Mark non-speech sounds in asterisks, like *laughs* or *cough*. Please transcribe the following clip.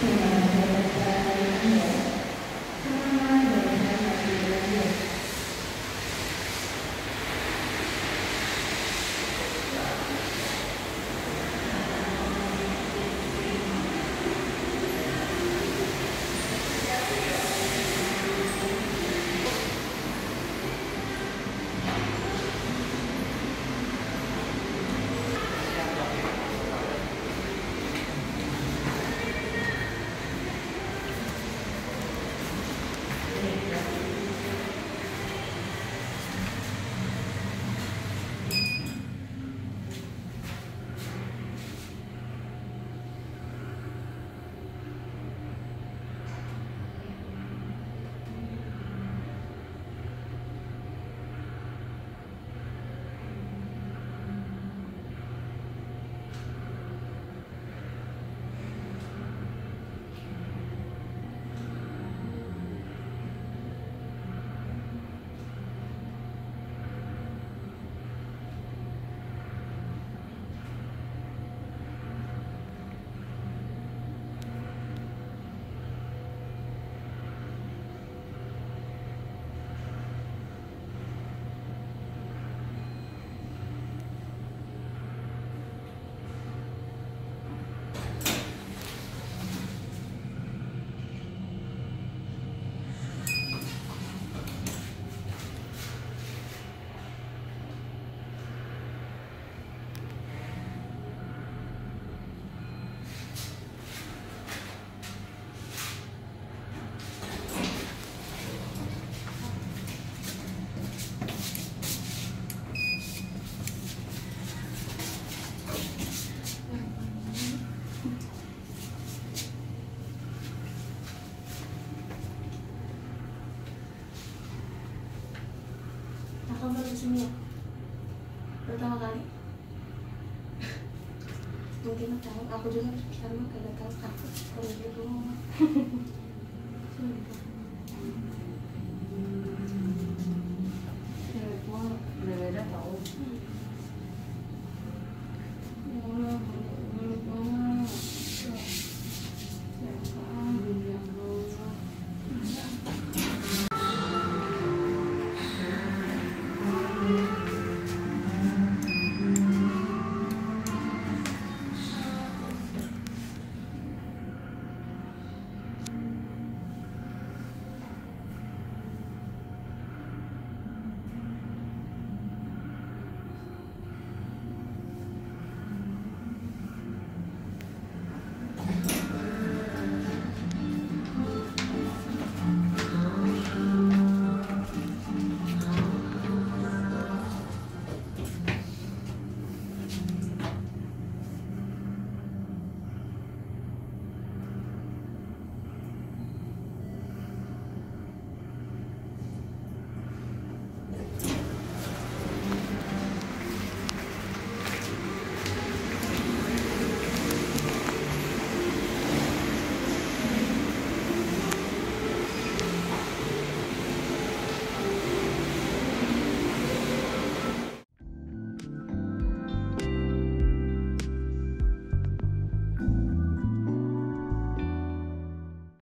Yeah. Baru ke sini ya? Pertama kali? *laughs* Mungkin tahu, aku juga sama gak tahu takut kalau *laughs* gitu. Sumpah.